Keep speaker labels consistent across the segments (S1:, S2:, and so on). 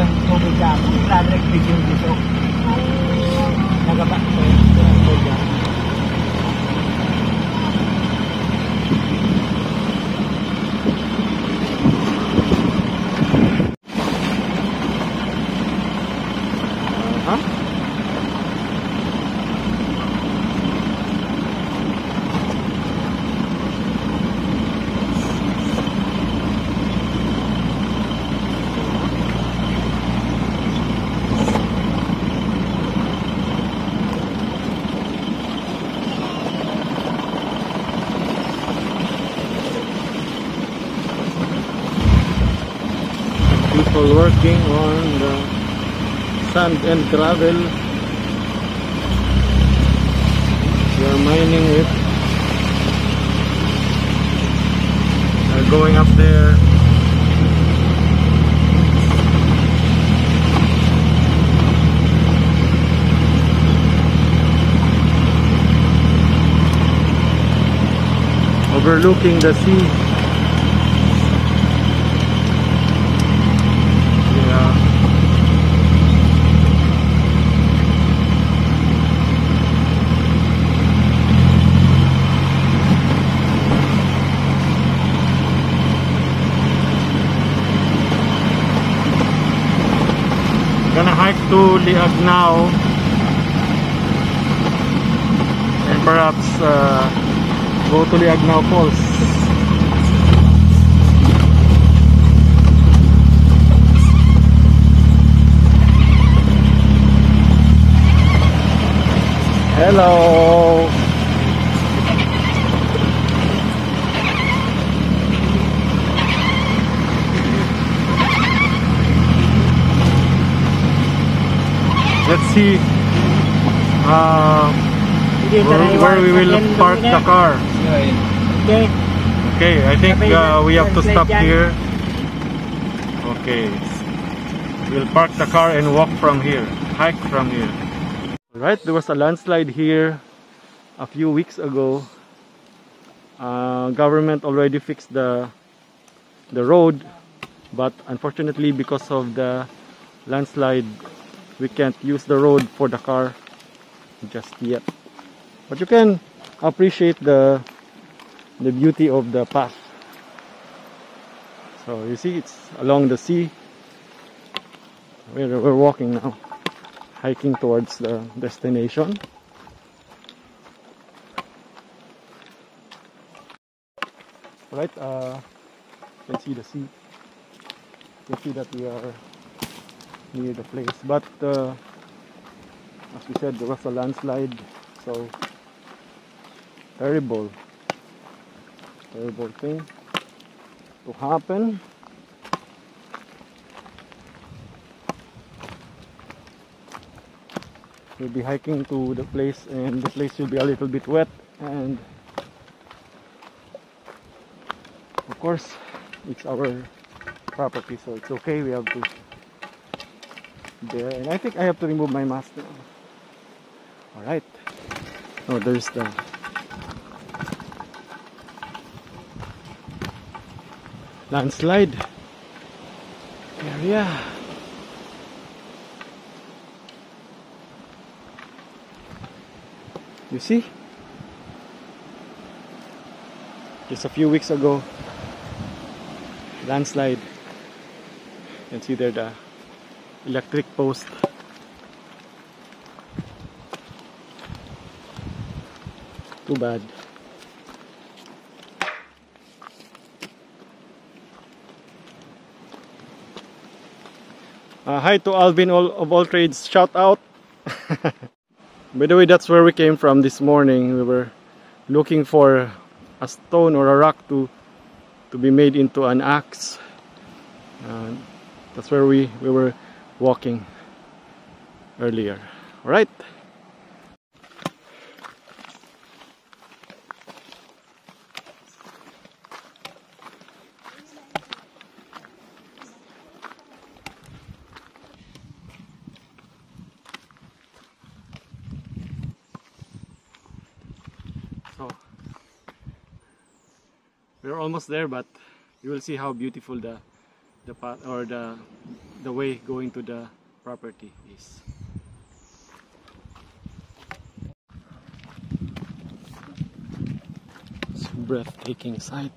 S1: ng tubig sa ako. Lalagay video dito. Nagabak ko. Ito
S2: ang tubig working on the sand and gravel. We are mining it. They're going up there. Overlooking the sea. Yeah. Gonna hike to Liagnao and perhaps uh, go to Liagnao Falls. Hello. See uh, where, where we will park the car.
S1: Okay.
S2: Okay, I think uh, we have to stop here. Okay. We'll park the car and walk from here. Hike from here. Alright, there was a landslide here a few weeks ago. Uh, government already fixed the the road, but unfortunately because of the landslide, we can't use the road for the car just yet. But you can appreciate the the beauty of the path. So you see it's along the sea. We're, we're walking now, hiking towards the destination. Right, uh, you can see the sea. You can see that we are near the place. But uh, as we said, there was a landslide, so terrible terrible thing to happen. We'll be hiking to the place and the place will be a little bit wet and of course it's our property so it's okay we have to there and I think I have to remove my mask now. Alright. Oh there's the landslide area. You see? Just a few weeks ago, landslide. You can see there the electric post. Too bad. Uh, hi to Alvin all, of all trades. Shout out. By the way, that's where we came from this morning. We were looking for a stone or a rock to to be made into an axe. Uh, that's where we, we were walking earlier. All right. So we're almost there, but you will see how beautiful the the path or the the way going to the property is. It's breathtaking sight.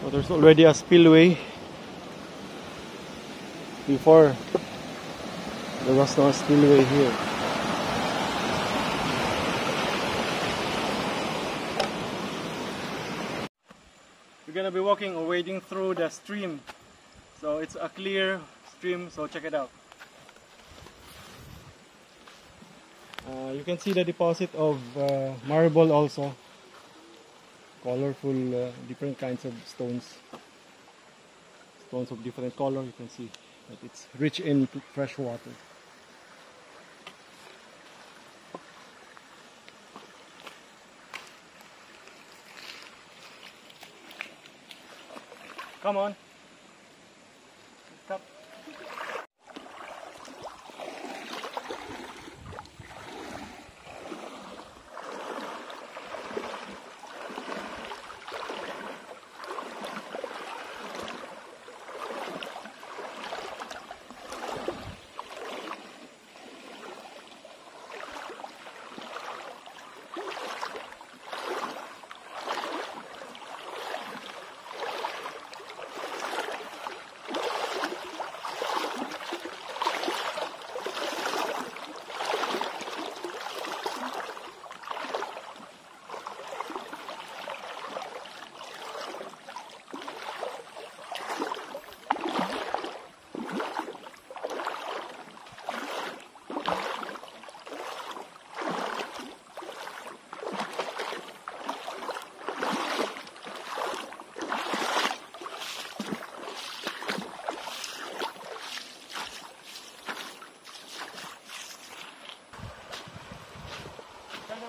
S2: So there's already a spillway. Before there was no spillway here. We're gonna be walking or wading through the stream. So it's a clear stream, so check it out. Uh, you can see the deposit of uh, marble also colorful uh, different kinds of stones. Stones of different color you can see that it's rich in fresh water. Come on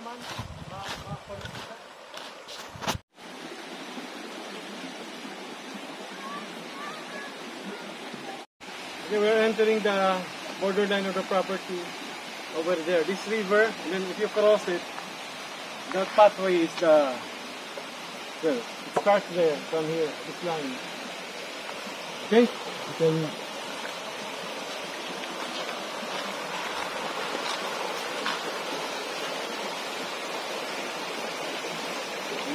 S2: Okay, we're entering the borderline of the property over there. This river, and then if you cross it, that pathway is the, well, it starts there from here, this line. Okay? You can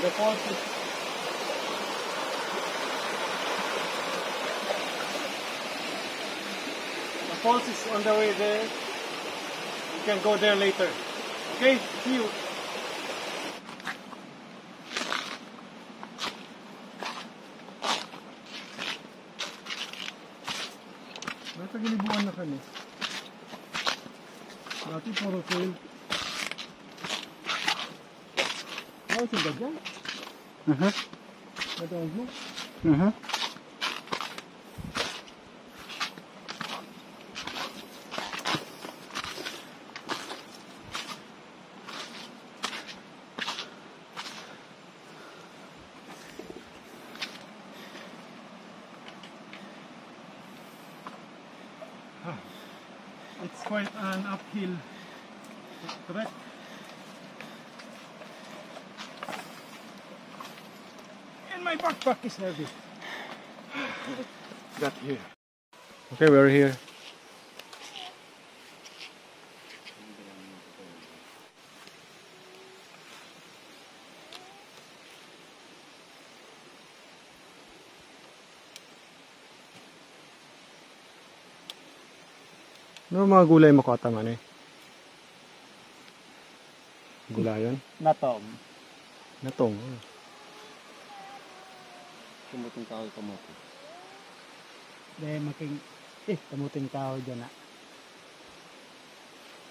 S2: The falls is on the way there. You can go there later. Okay, see you. Nasa gilibuan na kami. Dati puro. Hı hı. Hadi ağzına. Hı hı. Backpack is heavy. Got here. Okay, we're here. Ano mga gulay mo kata man eh? Gulayan?
S1: Natong.
S2: Natong.
S1: Kamuting kahoy kamuti. Dahil making, eh, kamuting kahoy dyan na.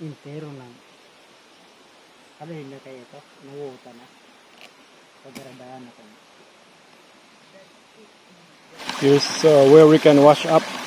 S1: Intero lang. Sabihin na kayo ito, nanguta na. Pagdaradahan ako.
S2: Here's uh, where we can wash up.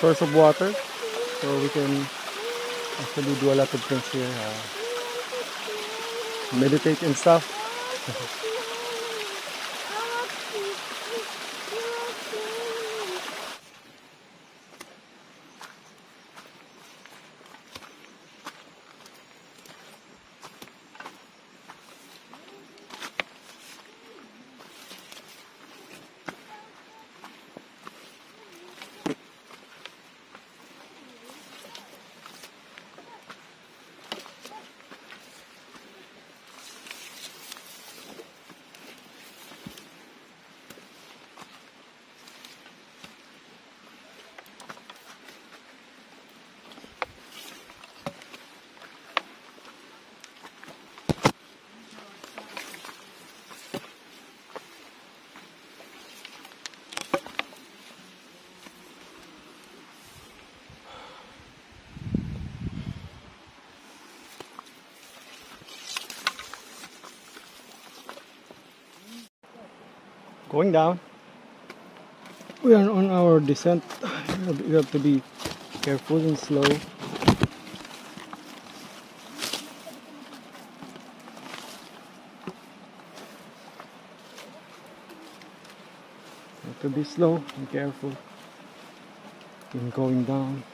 S2: Source of water, so we can actually do a lot of things here. Uh, meditate and stuff. Going down. We are on our descent. You have to be careful and slow. You have to be slow and careful in going down.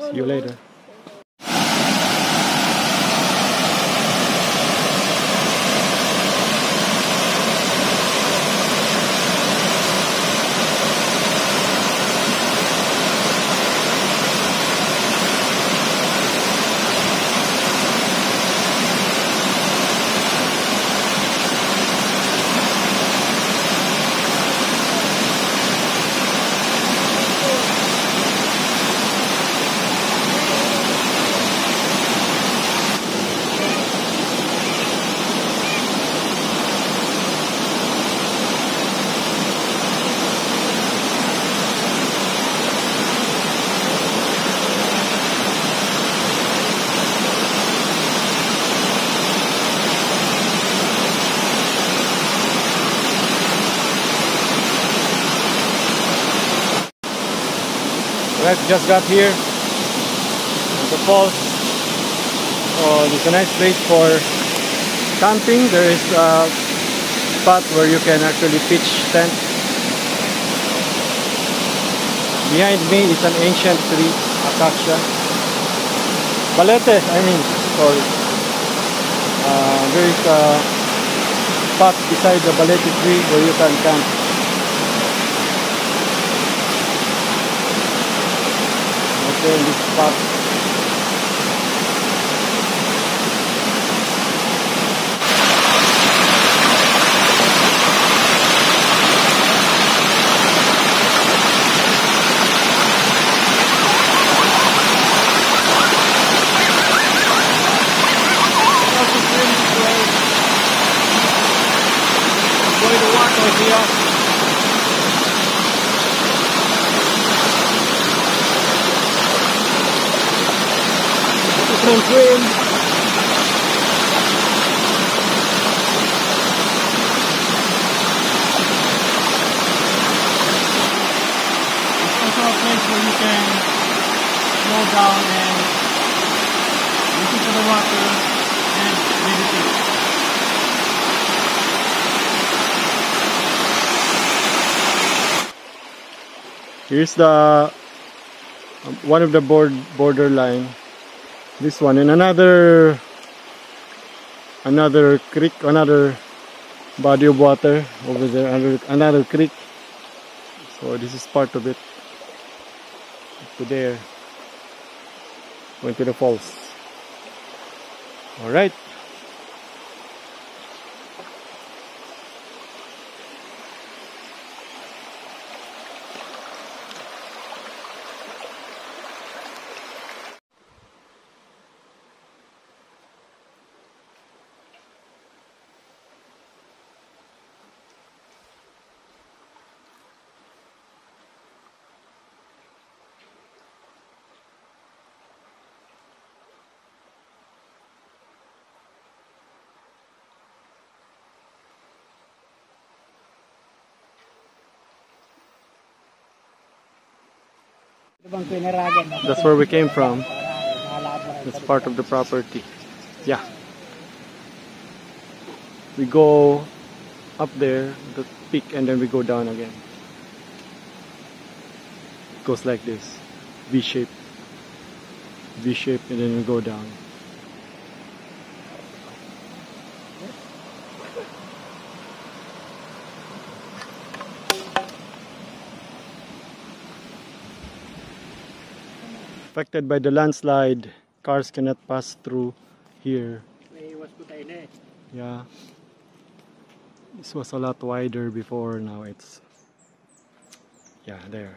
S2: See you later. Right, just got here. The falls. Oh, it's a nice place for camping. There is a spot where you can actually pitch tent. Behind me is an ancient tree, acacia. Balete, I mean, sorry. Uh, there is a spot beside the balete tree where you can camp. Okay, in this spot. Enjoy the water here. Different swim. where you can slow down and listen to the water and meditate. Here's the um, one of the board borderline. This one and another another creek, another body of water over there, another another creek. So this is part of it. Up to there. Going to the falls. Alright.
S1: Ito
S2: That's where we came from. It's part of the property. Yeah. We go up there, the peak, and then we go down again. It goes like this V shape. V shape, and then we go down. Affected by the landslide, cars cannot pass through here.
S1: Eh.
S2: Yeah. This was a lot wider before, now it's. Yeah, there.